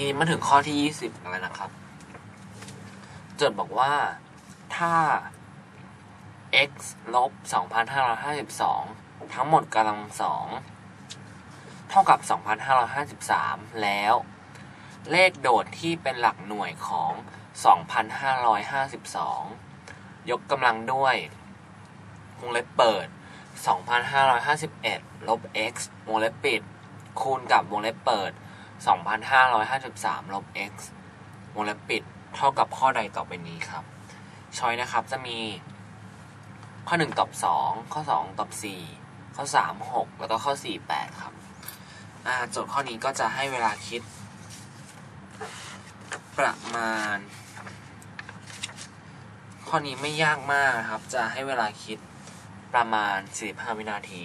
ทีนี้มาถึงข้อที่20กันแล้วนะครับ โจทย์บอกว่าถ้า x ลบ 2,552 ทั้งหมดกำลังสองเท่ากับ 2,553 แล้ว เลขโดดที่เป็นหลักหน่วยของ 2,552 ยกกำลังด้วยวงเล็บเปิด 2,551 ลบ x วงเล็บปิด คูณกับวงเล็บเปิด 2,553 ลบ x วงเล็บปิด เท่ากับข้อใดต่อไปนี้ครับ ช้อยนะครับจะมี ข้อ 1ตอบ2 ข้อ 2ตอบ4 ข้อ 3 6 แล้วก็ข้อ 4 8 ครับโจทย์ข้อนี้ก็จะให้เวลาคิด ประมาณ ข้อนี้ไม่ยากมากครับ จะให้เวลาคิดประมาณ 45 วินาที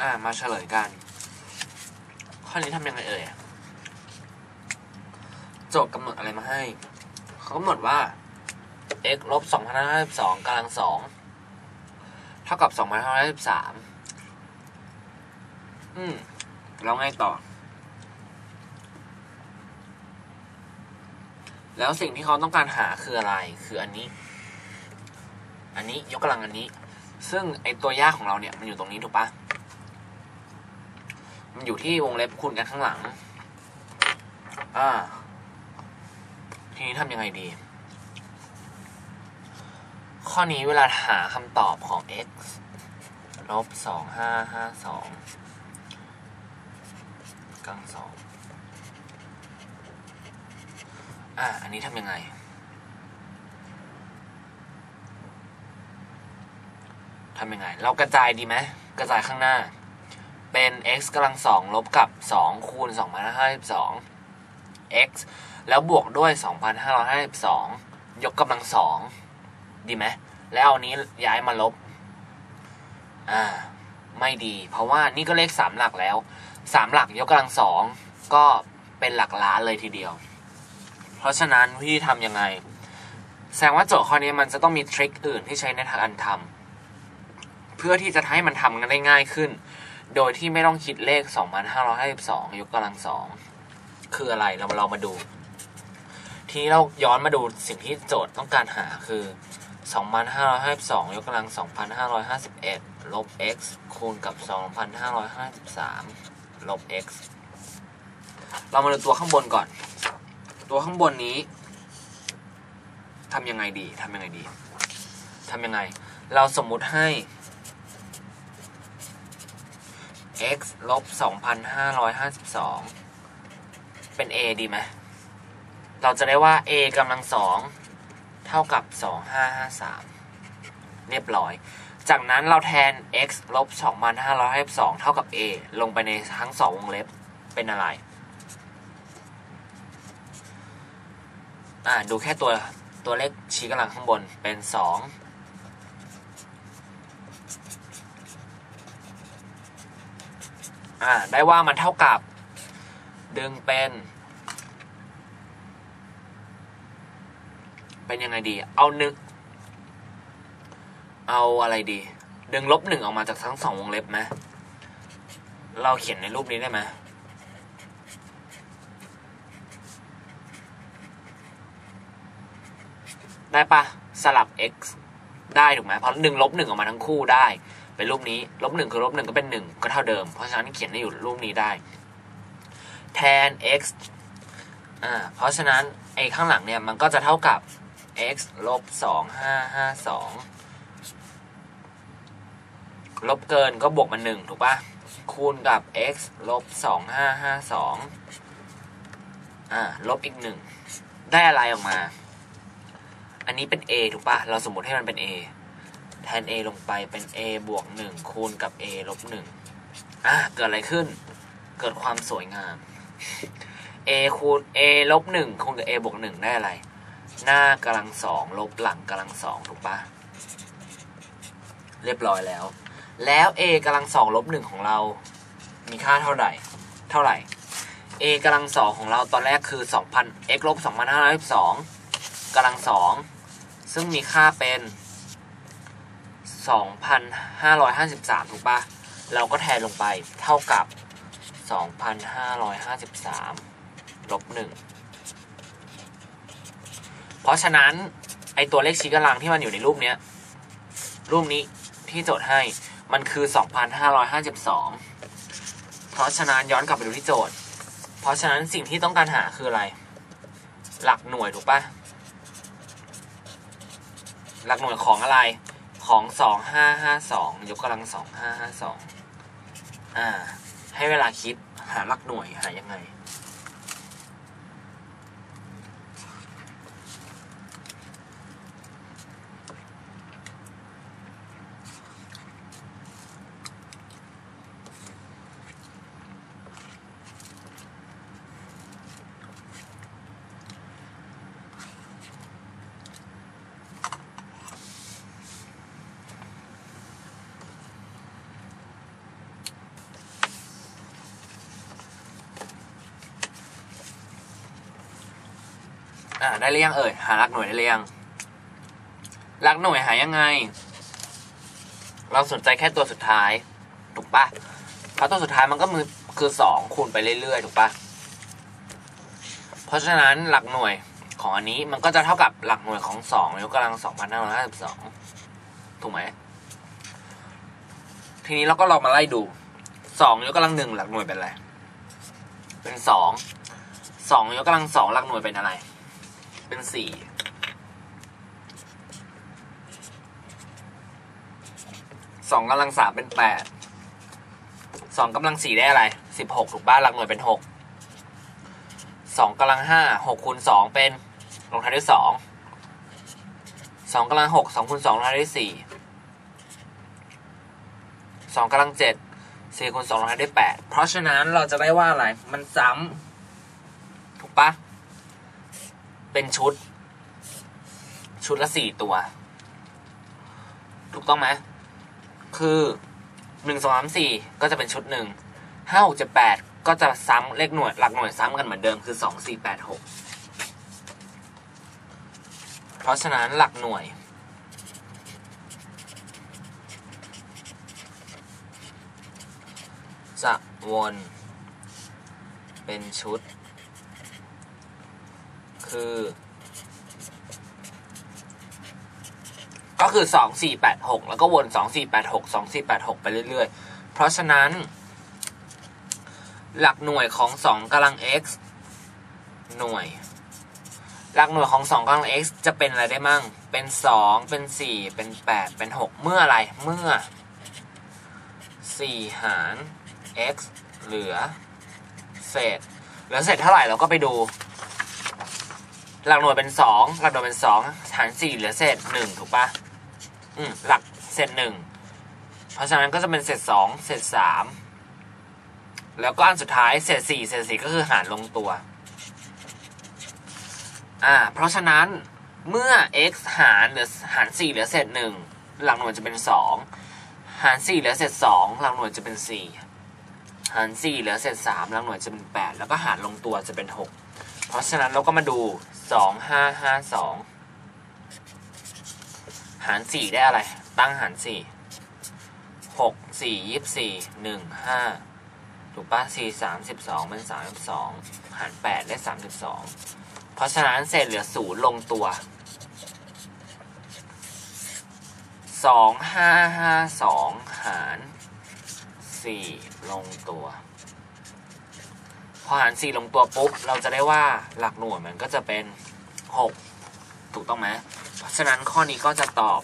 อ่ามาเฉลยกัน ข้อนี้ทำยังไงเอ่ยโจทย์กำหนดอะไรมาให้ เขากำหนดว่า x ลบ2,552กำลังสองเท่ากับ2,553อืมแล้วไงต่อ แล้วสิ่งที่เขาต้องการหาคืออะไร คืออันนี้ อันนี้ยกกำลังอันนี้ ซึ่งไอตัวยากของเราเนี่ย มันอยู่ตรงนี้ถูกปะ มันอยู่ที่วงเล็บคูณกันข้างหลัง อ่า ทีนี้ทำยังไงดี ข้อนี้เวลาหาคำตอบของ x ลบสองห้าห้าสองกลางสองอ่าอันนี้ทำยังไง ทำยังไง เรากระจายดีไหม กระจายข้างหน้า เป็น x กำลังสองลบกับสองคูณสองพันห้าสิบสอง x แล้วบวกด้วยสองพันห้าร้อยห้าสิบสองยกกำลังสองดีไหมแล้วเอานี้ย้ายมาลบ อ่า ไม่ดี เพราะว่านี่ก็เลขสามหลักแล้วสามหลักยกกำลังสองก็เป็นหลักล้านเลยทีเดียว เพราะฉะนั้นวิธีทำยังไง แสดงว่าโจทย์ข้อนี้มันจะต้องมีทริคอื่นที่ใช้ในทางการทำเพื่อที่จะให้มันทำกันได้ง่ายขึ้น โดยที่ไม่ต้องคิดเลข 2,552 ยกกำลังสองคืออะไรเราเรามาดู ทีนี้เราย้อนมาดูสิ่งที่โจทย์ต้องการหาคือ 2,552 ยกกำลัง 2,551 ลบ x คูณกับ 2,553 ลบ x เรามาดูตัวข้างบนก่อน ตัวข้างบนนี้ทำยังไงดีทำยังไงดีทำยังไง เราสมมุติให้ x ลบ 2,552 เป็น a ดีไหม เราจะได้ว่า a กำลังสองเท่ากับ 2553 เรียบร้อย จากนั้นเราแทน x ลบ 2,552 เท่ากับ a ลงไปในทั้งสองวงเล็บ เป็นอะไร อ่า ดูแค่ตัวตัวเลขชี้กำลังข้างบน เป็น 2 อ่าได้ว่ามันเท่ากับ ดึงเป็น เป็นยังไงดี เอานึกเอาอะไรดี ดึงลบหนึ่งออกมาจากทั้งสองวงเล็บไหมเราเขียนในรูปนี้ได้ไหมได้ปะสลับ x ได้ถูกไหมเพราะหนึ่งลบหนึ่งออกมาทั้งคู่ได้ เป็นรูปนี้ลบหนึ่งคือลบหนึ่งก็เป็นหนึ่งก็เท่าเดิม เพราะฉะนั้นเขียนได้อยู่รูปนี้ได้แทน x อ่าเพราะฉะนั้นไอ้ข้างหลังเนี่ยมันก็จะเท่ากับ x ลบสองห้าห้าสองลบเกินก็บวกมาหนึ่งถูกปะคูณกับ x ลบสองห้าห้าสองอ่าลบอีกหนึ่งได้อะไรออกมา อันนี้เป็น a ถูกปะเราสมมติให้มันเป็น a แทน a ลงไปเป็น a บวกหนึ่งคูณกับ a ลบหนึ่งอะเกิดอะไรขึ้น เกิดความสวยงาม a คูณ a ลบหนึ่งคูณกับ a บวกหนึ่งได้อะไร หน้ากำลังสองลบหลังกำลังสองถูกปะเรียบร้อยแล้ว แล้ว a กำลังสองลบหนึ่งของเรา มีค่าเท่าไหร่ เท่าไหร่ a กำลังสองของเราตอนแรกคือสองพัน x ลบสองพันห้าร้อยสองกำลังสองซึ่งมีค่าเป็น สองพันห้าร้อยห้าสิบสามถูกปะเราก็แทนลงไปเท่ากับสองพันห้าร้อยห้าสิบสามลบหนึ่งเพราะฉะนั้น ไอตัวเลขชี้กำลังที่มันอยู่ในรูปเนี้ย รูปนี้ที่โจทย์ให้มันคือ 2,552 เพราะฉะนั้นย้อนกลับไปดูที่โจทย์ เพราะฉะนั้นสิ่งที่ต้องการหาคืออะไร หลักหน่วยถูกปะหลักหน่วยของอะไร ของสองห้าห้าสองยกกำลังสองห้าห้าสองอ่า ให้เวลาคิดหาหลักหน่วยหายังไง อ่าได้หรือยังเอ่ยหาหลักหน่วยได้หรือยังหลักหน่วยหายังไง เราสนใจแค่ตัวสุดท้ายถูกปะเพราะตัวสุดท้ายมันก็มือคือสองคูณไปเรื่อยๆถูกปะเพราะฉะนั้นหลักหน่วยของอันนี้มันก็จะเท่ากับหลักหน่วยของสองยกกำลังสองพันห้าร้อยห้าสิบสองถูกไหมทีนี้เราก็ลองมาไล่ดูสองยกกำลังหนึ่งหลักหน่วยเป็นอะไร เป็นสองสองยกกำลังสองหลักหน่วยเป็นอะไร เป็นสี่สองกำลังสามเป็นแปดสองกำลังสี่ได้อะไรสิบหกถูกบ้านหลักหน่วยเป็นหกสองกำลังห้าหกคูณสองเป็นลงท้ายด้วยสองสองกำลังหกสองคูณสองลงท้ายด้วยสี่สองกำลังเจ็ดสี่คูณสองลงท้ายด้วยแปดเพราะฉะนั้นเราจะได้ว่าอะไร มันซ้ำถูกปะ เป็นชุด ชุดละสี่ตัว ถูกต้องไหมคือหนึ่งสองสามสี่ก็จะเป็นชุดหนึ่งห้าหกเจ็ดแปดก็จะซ้ำเลขหน่วยหลักหน่วยซ้ำกันเหมือนเดิมคือสองสี่แปดหกเพราะฉะนั้นหลักหน่วย จะวนเป็นชุด คือ ก็คือสองสี่แปดหกแล้วก็วนสองสี่แปดหกสองสี่แปดหกไปเรื่อยๆ เพราะฉะนั้น หลักหน่วยของสองกำลัง x หน่วย หลักหน่วยของสองกำลัง x จะเป็นอะไรได้มั่ง เป็นสองเป็นสี่เป็นแปดเป็นหกเมื่ออะไร เมื่อสี่หาร x เหลือ เศษ เหลือเศษเท่าไหร่เราก็ไปดู หลักหน่วยเป็นสองหลักหน่วยเป็นสองหารสี่เหลือเศษหนึ่งถูกปะอืมหลักเศษหนึ่งเพราะฉะนั้นก็จะเป็นเศษสองเศษสามแล้วก็อันสุดท้ายเศษสี่เศษสี่ก็คือหารลงตัวอ่าเพราะฉะนั้นเมื่อ x หารเหลือหารสี่เหลือเศษหนึ่งหลักหน่วยจะเป็นสองหารสี่เหลือเศษสองหลักหน่วยจะเป็นสี่หารสี่เหลือเศษสามหลักหน่วยจะเป็นแปดแล้วก็หารลงตัวจะเป็นหกเพราะฉะนั้นเราก็มาดู สองห้าห้าสองหารสี่ได้อะไร ตั้งหารสี่หกสี่ยี่สี่หนึ่งห้าถูกปะสี่สามสิบสองเป็นสามสิบสองหารแปดได้สามสิบสองเพราะฉะนั้นเศษเหลือศูนย์ลงตัวสองห้าห้าสองหารสี่ลงตัว อหารสี่ลงตัวปุ๊บ เราจะได้ว่าหลักหน่วยมันก็จะเป็นหกถูกต้องไหมเพราะฉะนั้นข้อนี้ก็จะตอบ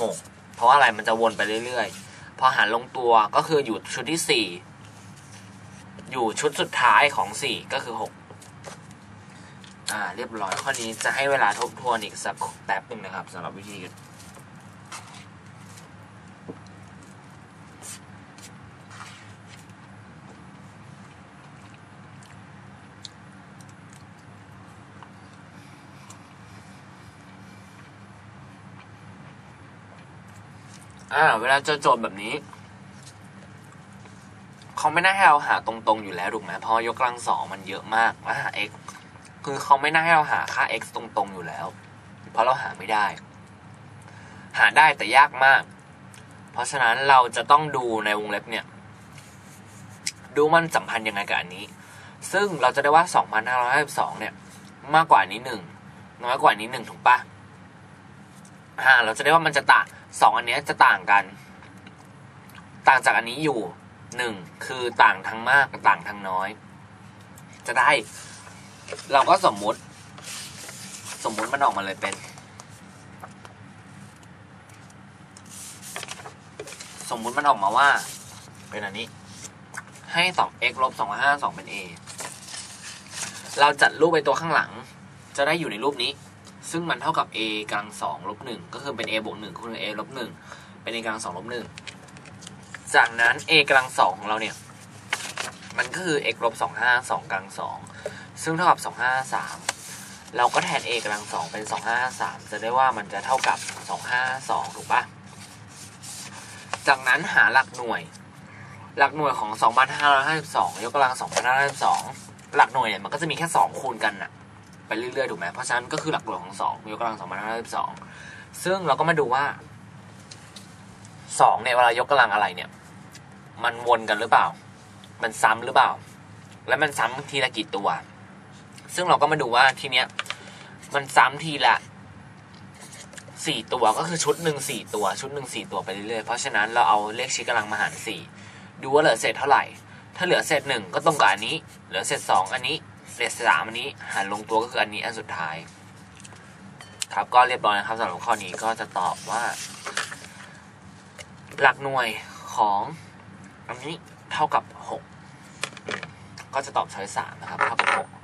หกเพราะว่าอะไรมันจะวนไปเรื่อยๆ พอหารลงตัวก็คืออยู่ชุดที่สี่อยู่ชุดสุดท้ายของสี่ก็คือหกอ่าเรียบร้อยข้อนี้จะให้เวลาทบทวนอีกสักแป๊บหนึ่งนะครับสำหรับวิธี อ่า เวลาเจอโจทย์แบบนี้เขาไม่น่าให้เราหาตรงๆอยู่แล้วถูกไหมเพราะยกกำลังสองมันเยอะมากแล้วหา x คือเขาไม่น่าให้เราหาค่า x ตรงๆอยู่แล้ว เพราะเราหาไม่ได้ หาได้แต่ยากมาก เพราะฉะนั้นเราจะต้องดูในวงเล็บเนี่ย ดูมันสัมพันธ์ยังไงกับอันนี้ ซึ่งเราจะได้ว่า 2552 เนี่ย มากกว่านี้หนึ่งน้อยกว่านนี้หนึ่งถูกปะอ่าเราจะได้ว่ามันจะต่าง สองอันเนี้ยจะต่างกัน ต่างจากอันนี้อยู่หนึ่งคือต่างทางมากกับต่างทางน้อย จะได้ เราก็สมมุติ สมมุติมันออกมาเลยเป็น สมมุติมันออกมาว่า เป็นอันนี้ ให้สอง x ลบสองห้าสองเป็น a เราจัดรูปไปตัวข้างหลัง จะได้อยู่ในรูปนี้ ซึ่งมันเท่ากับ a กำลังสองลบหนึ่งก็คือเป็น a บวกหนึ่งคูณ a ลบหนึ่งเป็น a กำลังสองลบหนึ่งจากนั้น a กำลังสองของเราเนี่ย มันก็คือ x ลบสองห้าสองกำลังสองซึ่งเท่ากับสองห้าสามเราก็แทน a กำลังสองเป็นสองห้าสามจะได้ว่ามันจะเท่ากับสองห้าสองถูกปะจากนั้นหาหลักหน่วย หลักหน่วยของ 2,552 ยกกำลัง 2,552 หลักหน่วยเนี่ยมันก็จะมีแค่ 2 คูณกันนะ ไปเรื่อยๆถูกไหมเพราะฉะนั้นก็คือหลักหน่วยของ2ยกกำลัง2,552ซึ่งเราก็มาดูว่า2เนี่ยเวลายกกำลังอะไรเนี่ย มันวนกันหรือเปล่า มันซ้ำหรือเปล่า และมันซ้ำทีละกี่ตัว ซึ่งเราก็มาดูว่าทีเนี้ยมันซ้ำทีละสี่ตัวก็คือชุดหนึ่งสี่ตัว ชุดหนึ่งสี่ตัวไปเรื่อยๆเพราะฉะนั้นเราเอาเลขชี้กำลังมาหารสี่ดูว่าเหลือเศษเท่าไหร่ ถ้าเหลือเศษหนึ่งก็ตรงกับอันนี้ เหลือเศษสองอันนี้ เลสสามอันนี้หารลงตัวก็คืออันนี้อันสุดท้าย ครับก็เรียบร้อยนะครับสำหรับข้อนี้ก็จะตอบว่า หลักหน่วยของอันนี้เท่ากับหกก็จะตอบช้อยสามนะครับเท่ากับ6